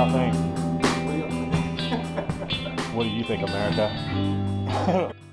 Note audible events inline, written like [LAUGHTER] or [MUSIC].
y'all think? What do you think, America? [LAUGHS]